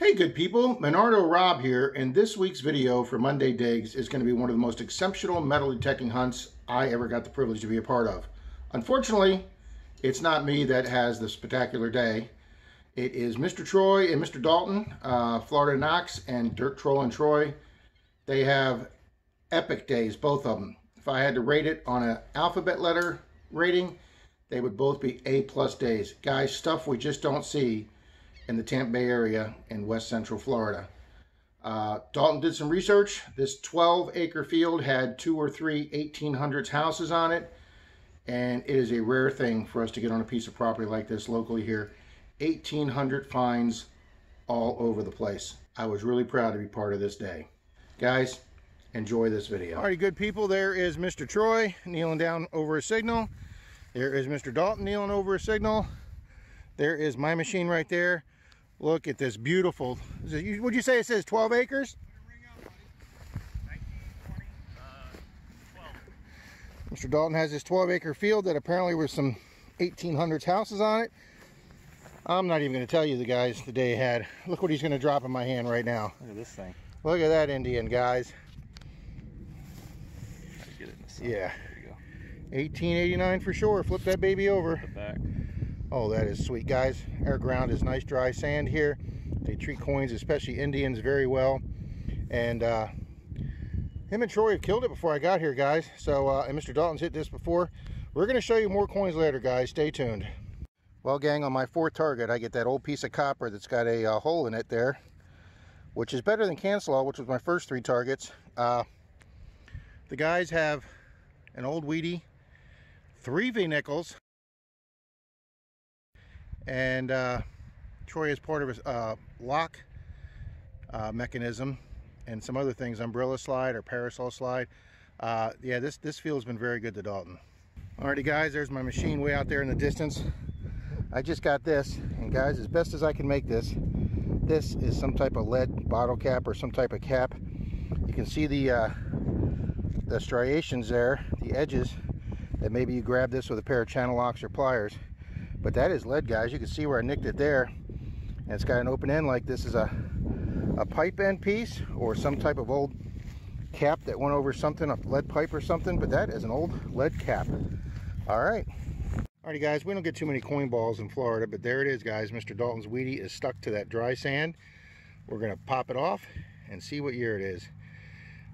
Hey good people, Menardo Rob here, and this week's video for Monday Digs is going to be one of the most exceptional metal detecting hunts I ever got the privilege to be a part of. Unfortunately, it's not me that has the spectacular day. It is Mr. Troy and Mr. Dalton, uh, Florida Nox and Dirt Trolling Troy. They have epic days, both of them. If I had to rate it on an alphabet letter rating, they would both be A plus days. Guys, stuff we just don't see in the Tampa Bay area in west central Florida. Uh, Dalton did some research. This 12 acre field had two or three 1800s houses on it. And it is a rare thing for us to get on a piece of property like this locally here. 1800 finds all over the place. I was really proud to be part of this day. Guys, enjoy this video. Alrighty, good people, there is Mr. Troy kneeling down over a signal. There is Mr. Dalton kneeling over a signal. There is my machine right there. Look at this beautiful, would you say it says 12 acres? Mr. Dalton has this 12 acre field that apparently was some 1800s houses on it. I'm not even going to tell you the guys the day had. Look what he's going to drop in my hand right now. Look at this thing. Look at that Indian, guys. Yeah. There you go. 1889 for sure. Flip that baby over. Oh, that is sweet, guys. Our ground is nice dry sand here. They treat coins, especially Indians, very well. And uh, him and Troy have killed it before I got here, guys. So, uh, and Mr. Dalton's hit this before. We're going to show you more coins later, guys. Stay tuned. Well, gang, on my fourth target, I get that old piece of copper that's got a uh, hole in it there, which is better than Cancel, which was my first three targets. Uh, the guys have an old Wheatie, three V-nickels, and uh, Troy is part of a uh, lock uh, mechanism and some other things, umbrella slide or parasol slide. Uh, yeah, this, this field's been very good to Dalton. Alrighty guys, there's my machine way out there in the distance. I just got this, and guys, as best as I can make this, this is some type of lead bottle cap or some type of cap. You can see the uh, the striations there, the edges, that maybe you grab this with a pair of channel locks or pliers but that is lead guys you can see where I nicked it there and it's got an open end like this is a a pipe end piece or some type of old cap that went over something a lead pipe or something but that is an old lead cap all right Alrighty guys, we don't get too many coin balls in Florida, but there it is guys. Mr. Dalton's Wheatie is stuck to that dry sand. We're gonna pop it off and see what year it is.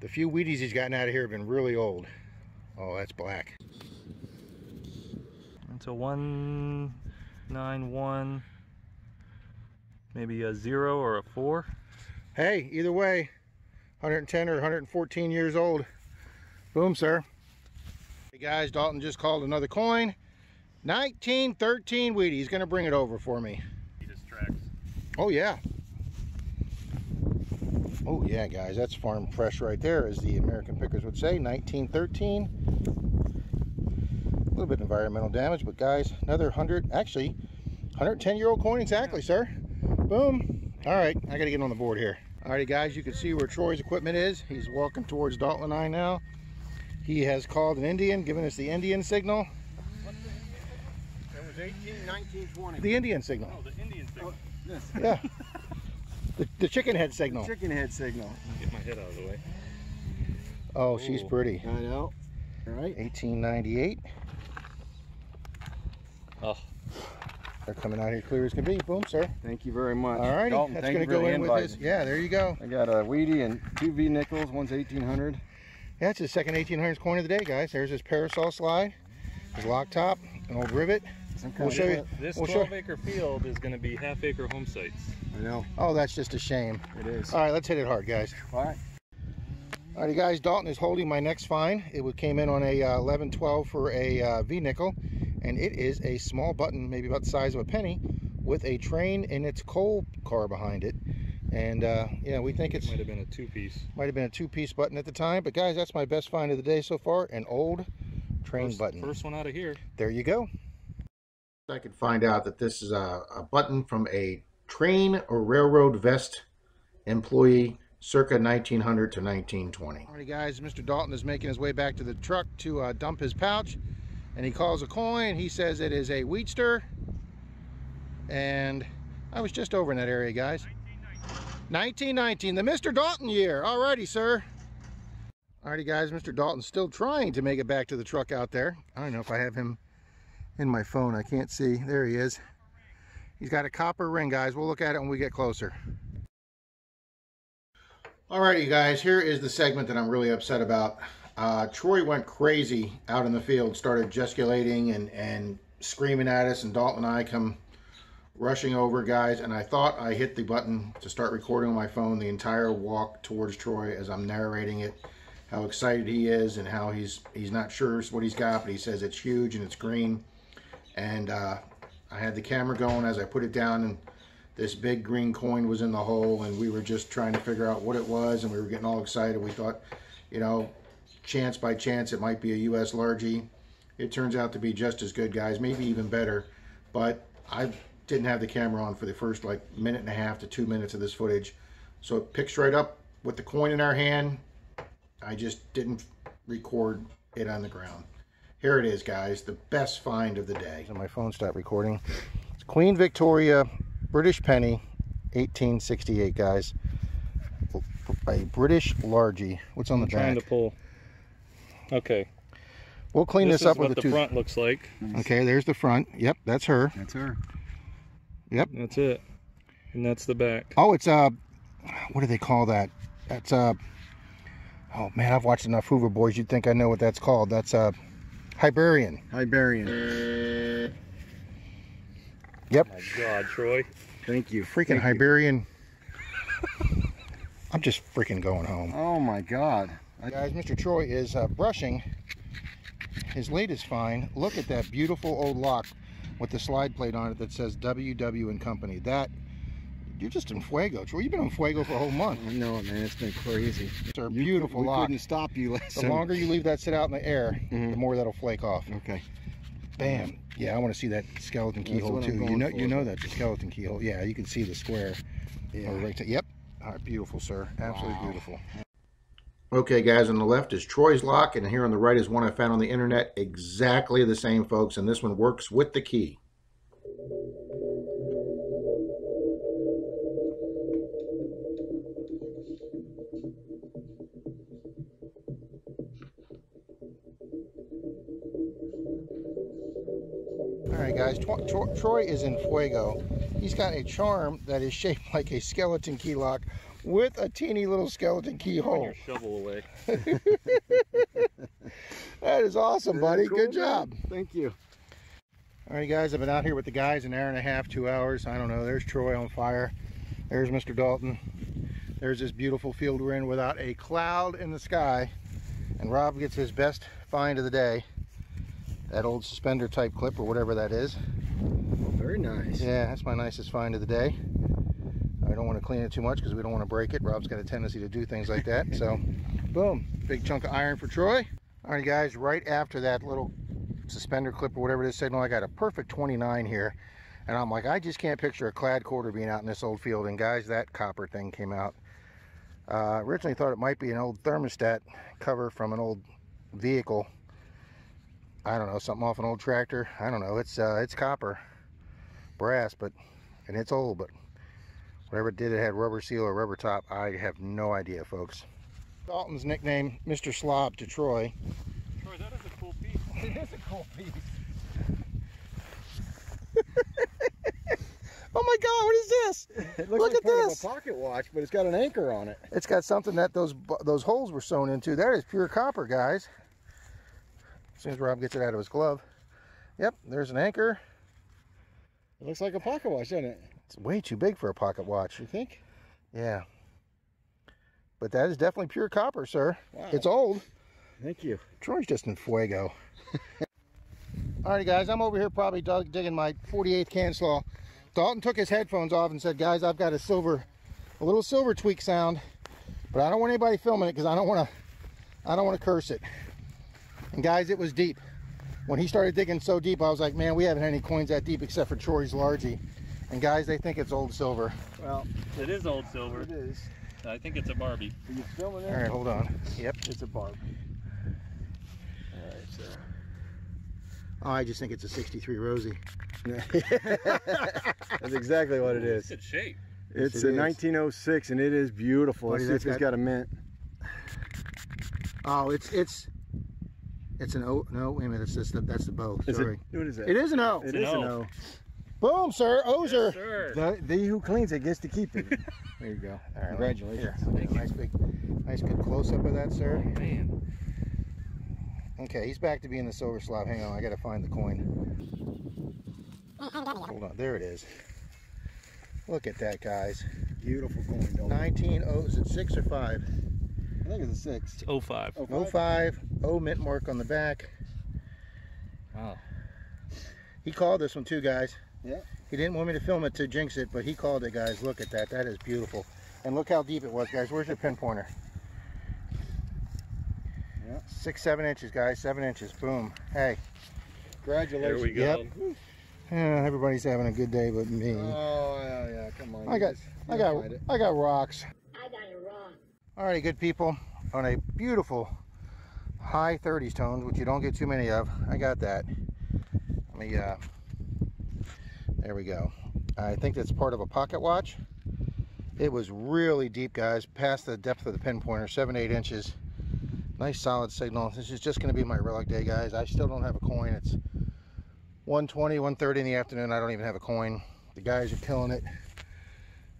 The few Wheaties he's gotten out of here have been really old. Oh, that's black. It's a 191, maybe a zero or a four. Hey, either way, 110 or 114 years old. Boom, sir. Hey guys, Dalton just called another coin. 1913 Wheatie. He's going to bring it over for me. He just. Oh, yeah. Oh, yeah, guys. That's farm fresh right there, as the American pickers would say. 1913 a little bit environmental damage, but guys, another 100, actually, 110 year old coin exactly, sir. Boom. All right, I got to get on the board here. Alrighty, guys, you can see where Troy's equipment is. He's walking towards Dalton and I now. He has called an Indian, giving us the Indian signal. That was 18, 19, 20. The Indian signal. Oh, the Indian signal. Oh, this. Yeah. the, the chicken head signal. The chicken head signal. Get my head out of the way. Oh, she's oh, pretty. I know. All right. 1898. Oh. They're coming out here clear as can be. Boom, sir. Thank you very much. All righty. Dalton, That's going to go in with this. Yeah, there you go. I got a Wheatie and two V-nickels. One's 1800. Yeah, it's the second 1800s coin of the day, guys. There's his parasol slide, his lock top, an old rivet. We'll show you. This we'll 12 show, acre field is going to be half acre home sites. I know. Oh, that's just a shame. It is. All right, let's hit it hard, guys. All right. Alrighty, guys. Dalton is holding my next find. It came in on a uh, 1112 for a uh, nickel and it is a small button maybe about the size of a penny with a train in its coal car behind it. And uh, yeah we think it's might have been a two-piece. might have been a two-piece button at the time but guys that's my best find of the day so far an old train first, button. first one out of here. There you go. I could find out that this is a, a button from a train or railroad vest employee circa 1900 to 1920. Alrighty guys, Mr. Dalton is making his way back to the truck to uh, dump his pouch and he calls a coin he says it is a Wheatster and I was just over in that area guys 1919, the Mr. Dalton year. Alrighty, sir. Alrighty, guys, Mr. Dalton's still trying to make it back to the truck out there. I don't know if I have him in my phone. I can't see. There he is. He's got a copper ring, guys. We'll look at it when we get closer. Alrighty, guys, here is the segment that I'm really upset about. Uh, Troy went crazy out in the field, started gesticulating and, and screaming at us, and Dalton and I come rushing over, guys, and I thought I hit the button to start recording on my phone the entire walk towards Troy as I'm narrating it, how excited he is and how he's he's not sure what he's got, but he says it's huge and it's green. And uh, I had the camera going as I put it down, and this big green coin was in the hole, and we were just trying to figure out what it was, and we were getting all excited. We thought, you know, chance by chance it might be a U.S. Largie. It turns out to be just as good, guys, maybe even better. But I didn't have the camera on for the first like minute and a half to two minutes of this footage. So it picks right up with the coin in our hand. I just didn't record it on the ground. Here it is, guys, the best find of the day. my phone stopped recording. It's Queen Victoria British penny, 1868, guys. A British largie. What's on I'm the back? trying to pull. Okay. We'll clean this, this up what with a the tooth. front looks like. Okay, there's the front. Yep, that's her. That's her. Yep. That's it. And that's the back. Oh, it's uh, what do they call that? That's uh, oh man, I've watched enough Hoover Boys. You'd think I know what that's called. That's uh, Hibernian. Iberian. Yep, my God, Troy. Thank you. freaking Thank you. Hibernian. I'm just freaking going home. Oh my God. Guys, Mr. Troy is uh, brushing his latest find. Look at that beautiful old lock with the slide plate on it that says WW and Company. That you're just in fuego, Troy. You've been in fuego for a whole month. I know man. It's been crazy. It's a You- beautiful we lock. couldn't stop you last The time. longer you leave that sit out in the air, the Mhm. more that'll flake off. Okay. Bam. Yeah, I want to see that skeleton keyhole too. You know, for. you know that's a skeleton keyhole. Yeah, you can see the square. Yeah. Right yep. All right, beautiful, sir. Absolutely Wow. beautiful. Okay, guys, on the left is Troy's lock, and here on the right is one I found on the internet. Exactly the same, folks, and this one works with the key. All right, guys, Tro- Tro- Troy is in fuego. He's got a charm that is shaped like a skeleton key lock with a teeny little skeleton Put keyhole. your shovel away. That is awesome, buddy. Cool, Good man. job. Thank you. All right, guys, I've been out here with the guys an hour and a half, two hours. I don't know. There's Troy on fire. There's Mr. Dalton. There's this beautiful field we're in without a cloud in the sky. And Rob gets his best find of the day. That old suspender type clip or whatever that is. Oh, very nice. Yeah, that's my nicest find of the day. Don't want to clean it too much because we don't want to break it. Rob's got a tendency to do things like that. So, boom, big chunk of iron for Troy. All right, guys, right after that little suspender clip or whatever it is signal, I got a perfect 29 here. And I'm like, I just can't picture a clad quarter being out in this old field. And guys, that copper thing came out. Uh, originally thought it might be an old thermostat cover from an old vehicle. I don't know, something off an old tractor. I don't know. It's uh, it's copper, brass, but and it's old, but whatever it did, it had rubber seal or rubber top. I have no idea, folks. Dalton's nickname, Mr. Slob to Troy. Troy, that is a cool piece. It is a cool piece. Oh my God, what is this? It looks Look like at part this. of a pocket watch, but it's got an anchor on it. It's got something that those those holes were sewn into. That is pure copper, guys. As soon as Rob gets it out of his glove. Yep, there's an anchor. It looks like a pocket watch, doesn't it? It's way too big for a pocket watch. You think? Yeah. But that is definitely pure copper, sir. Wow. It's old. Thank you. Troy's just in fuego. Alrighty, guys, I'm over here probably dug, digging my 48th can slaw. Dalton took his headphones off and said, "Guys, I've got a silver, a little silver tweak sound, but I don't want anybody filming it because I don't want to, I don't want to curse it." And guys, it was deep. When he started digging so deep, I was like, "Man, we haven't had any coins that deep except for Troy's Largie." And guys, they think it's old silver. Well, It is old silver. it is. I think it's a Barbie. Are you filming it? right, hold on. Yep. It's a Barbie. All right, so. Oh, I just think it's a 63 Rosie. That's exactly what it is. It's Good shape. It's it a is. 1906 and it is beautiful. Buddy, Let's see if it's got- got a mint. Oh, it's it's it's an O. No, wait a minute. That's that's the, that's the bow. Is Sorry. it? What is it? It is an O. It an is an O. O. Boom, sir. Oh, Ozer. Sir. The, the who cleans it gets to keep it. there you go. All right, Congratulations. Here, nice big, nice good close up of that, sir. Oh, man. Okay, he's back to being the silver slob. Hang on, I gotta find the coin. Hold on, there it is. Look at that, guys. Beautiful coin, don't 19 O. Is it six or five? I think it's a six. It's 05. O five. O mint mark on the back. Wow. He called this one too, guys. Yeah. He didn't want me to film it to jinx it, but he called it, guys. Look at that. That is beautiful. And look how deep it was, guys. Where's your pin pointer? Yeah. Six, seven inches, guys. Seven inches. Boom. Hey, Congratulations. There we go. Yep. eh, everybody's having a good day but me. Oh yeah, yeah. Come on. I got, I got. I got rocks. I got it wrong. Alrighty, good people. On a beautiful high 30s tones, which you don't get too many of. I got that. Let me, uh, there we go. I think that's part of a pocket watch. It was really deep, guys, past the depth of the pin pointer, seven, eight inches. Nice solid signal. This is just going to be my relic day, guys. I still don't have a coin. It's 120, 130 in the afternoon. I don't even have a coin. The guys are killing it.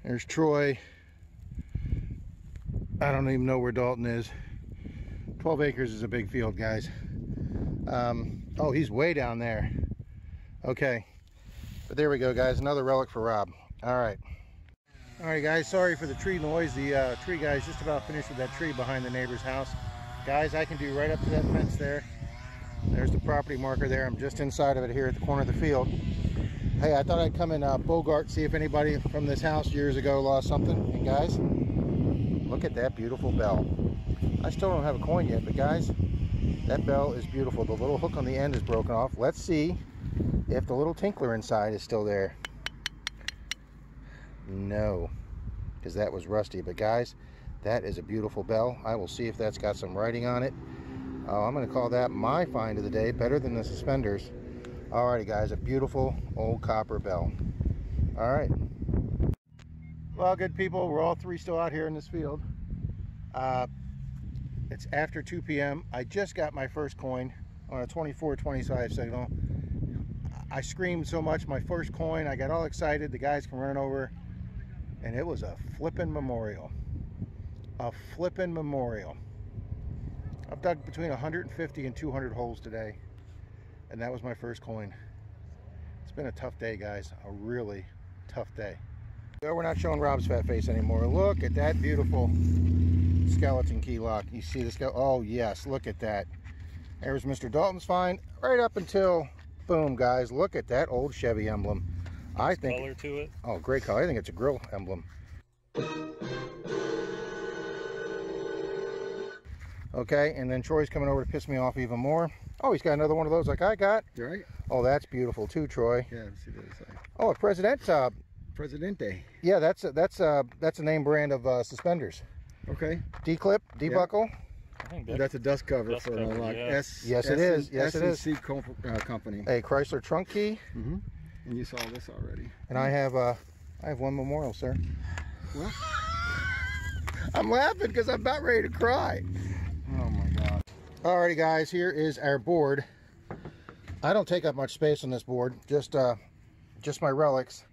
There's Troy. I don't even know where Dalton is. 12 acres is a big field, guys. Um, oh, he's way down there. Okay. But there we go, guys. Another relic for Rob. All right. All right, guys. Sorry for the tree noise. The uh, tree guy's just about finished with that tree behind the neighbor's house. Guys, I can do right up to that fence there. There's the property marker there. I'm just inside of it here at the corner of the field. Hey, I thought I'd come in uh, Bogart, see if anybody from this house years ago lost something. And guys, Look at that beautiful bell. I still don't have a coin yet, but guys, that bell is beautiful. The little hook on the end is broken off. Let's see if the little tinkler inside is still there. No, because that was rusty. But guys, that is a beautiful bell. I will see if that's got some writing on it. Oh, I'm going to call that my find of the day, better than the suspenders. Alrighty, guys, a beautiful old copper bell. All right. Well, good people, we're all three still out here in this field. Uh, it's after 2 p.m. I just got my first coin on a 24-25 signal. I screamed so much, my first coin, I got all excited. The guys come running over, and it was a flippin' memorial. A flippin' memorial. I've dug between 150 and 200 holes today, and that was my first coin. It's been a tough day, guys. A really tough day. So we're not showing Rob's fat face anymore. Look at that beautiful skeleton key lock. You see this go? Oh yes, look at that. There's Mr. Dalton's find right up until boom, guys. Look at that old Chevy emblem. I think. Color to it. Oh, great color. I think it's a grill emblem. Okay, and then Troy's coming over to piss me off even more. Oh, he's got another one of those like I got. You right? Oh, that's beautiful too, Troy. Yeah. See this. Uh, Oh, a President. Uh, Presidente. yeah, that's a, that's a, that's a name brand of uh, suspenders. Okay. D-clip, D-buckle. I think that, That's a dust cover Dust for an cover, unlock. yeah. S, Yes, it is. Yes, it is. S&C comp- uh, company. a Chrysler trunk key, hmm And you saw this already. and I have uh, I have one memorial, sir. Well, I'm laughing because I'm about ready to cry. oh my God. Alrighty, guys, here is our board. I don't take up much space on this board, just uh, just my relics.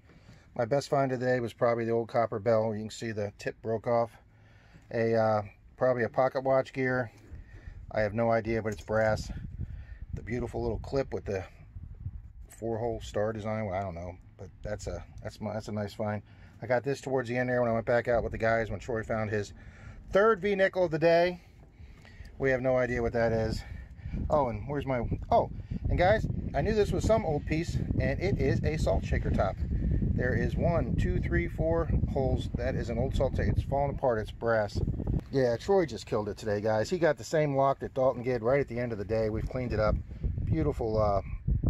My best find today was probably the old copper bell. where You can see the tip broke off. A uh, probably a pocket watch gear. I have no idea, but it's brass. The beautiful little clip with the four-hole star design. Well, I don't know, but that's a that's my that's a nice find. I got this towards the end there when I went back out with the guys when Troy found his third V nickel of the day. We have no idea what that is. Oh, and where's my... Oh, and guys, I knew this was some old piece, and it is a salt shaker top. There is one, two, three, four holes. That is an old salt. It's falling apart. It's brass. Yeah, Troy just killed it today, guys. He got the same lock that Dalton did right at the end of the day. We've cleaned it up. Beautiful uh,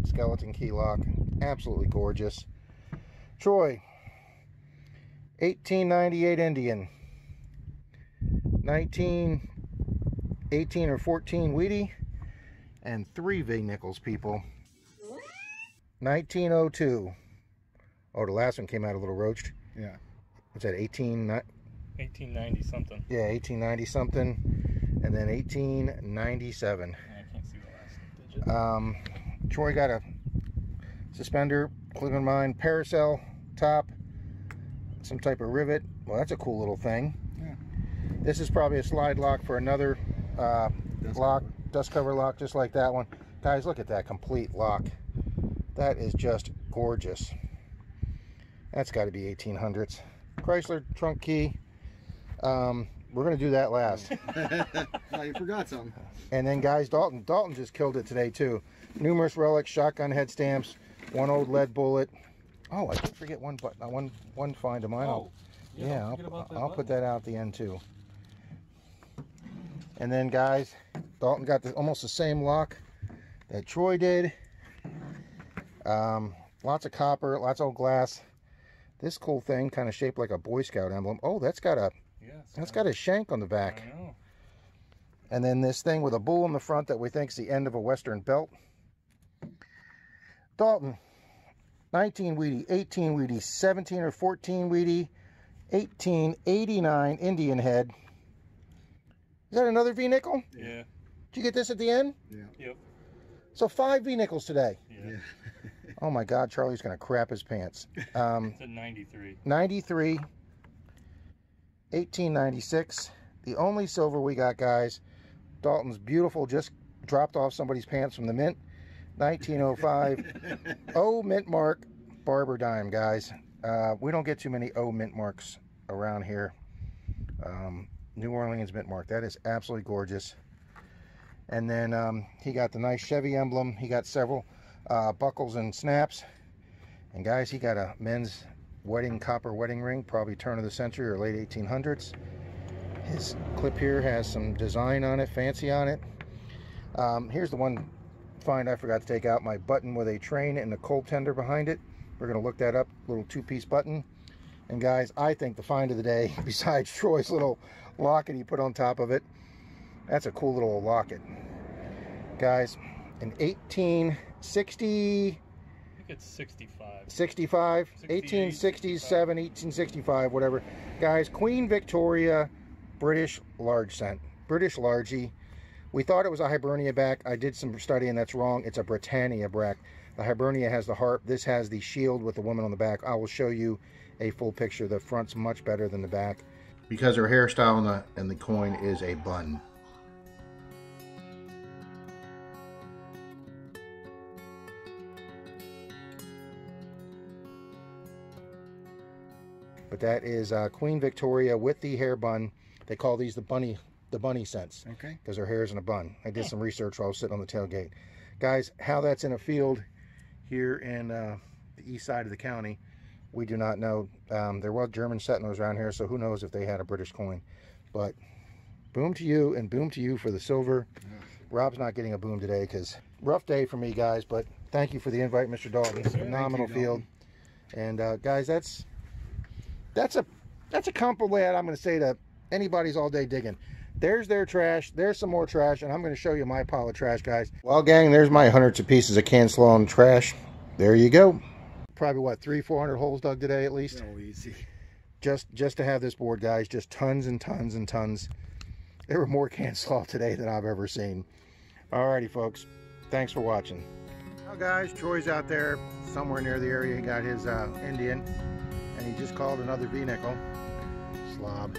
skeleton key lock. Absolutely gorgeous. Troy, 1898 Indian. 19... 18 or 14 Wheatie, and three V nickels, people. 1902. Oh, the last one came out a little roached. Yeah. what's that, 18, ni- 1890 something. yeah, 1890 something, and then 1897. Yeah, I can't see the last digit. Um, Troy got a suspender, Cleveland Mine parasol top, some type of rivet. Well, that's a cool little thing. Yeah. This is probably a slide lock for another uh, Dust lock, dust cover lock, just like that one. Guys, look at that complete lock. That is just gorgeous. That's got to be 1800s. Chrysler trunk key. Um, we're gonna do that last. oh, you forgot something. And then guys, Dalton Dalton just killed it today too. Numerous relics, shotgun head stamps, one old lead bullet. Oh, I did forget one button, one one find of mine. I'll- yeah, I'll, I'll put that out at the end too. And then guys, Dalton got the, almost the same lock that Troy did. Um, lots of copper, lots of old glass. This cool thing, kind of shaped like a Boy Scout emblem. Oh, that's got a Yes. that's got a shank on the back. I know. And then this thing with a bull in the front that we think's the end of a western belt. Dalton, 19 Wheatie, 18 Wheatie, 17 or 14 Wheatie, 1889 Indian head. Is that another V nickel? Yeah. Did you get this at the end? Yeah. Yep. So five V nickels today. Yeah. Yeah. Oh my God, Charlie's gonna crap his pants. Um, It's a 93. 93, 1896. The only silver we got, guys. Dalton's beautiful, just dropped off somebody's pants from the mint. 1905. O mint mark, Barber dime, guys. Uh, we don't get too many O mint marks around here. Um, New Orleans mint mark. That is absolutely gorgeous. And then um, he got the nice Chevy emblem. He got several uh, buckles and snaps. And guys, he got a men's wedding copper wedding ring, probably turn of the century or late 1800s. His clip here has some design on it, fancy on it. Um, here's the one find I forgot to take out, my button with a train and a coal tender behind it. We're gonna look that up, little two-piece button. And guys, I think the find of the day, besides Troy's little locket he put on top of it, that's a cool little locket. Guys, in 1860, I think it's 65. 65, 68, 1867, 1865, whatever. Guys, Queen Victoria British large cent, British largie. We thought it was a Hibernia back. I did some studying. And that's wrong. It's a Britannia back. The Hibernia has the harp. This has the shield with the woman on the back. I will show you a full picture. The front's much better than the back. Because her hairstyle in the, in the coin is a bun. But that is uh, Queen Victoria with the hair bun. They call these the bunny the bunny cents Okay. because her hair is in a bun. I did some research while I was sitting on the tailgate. Guys, how that's in a field here in uh, the east side of the county, we do not know. Um, there was German settlers around here, so who knows if they had a British coin. But boom to you and boom to you for the silver. Rob's not getting a boom today because rough day for me, guys. But thank you for the invite, Mr. Dalton. It's a phenomenal you, field. Dalton. And uh, guys, that's that's a that's a compliment I'm going to say to anybody's all day digging. There's their trash. There's some more trash, and I'm going to show you my pile of trash, guys. Well, gang, there's my hundreds of pieces of can Sloan trash. There you go. Probably what three, four hundred holes dug today at least. So easy. Just just to have this board, guys. Just tons and tons and tons. There were more can slaw today than I've ever seen. Alrighty, folks. Thanks for watching. Well, guys, Troy's out there somewhere near the area. He got his uh, Indian, and he just called another V nickel. Slob.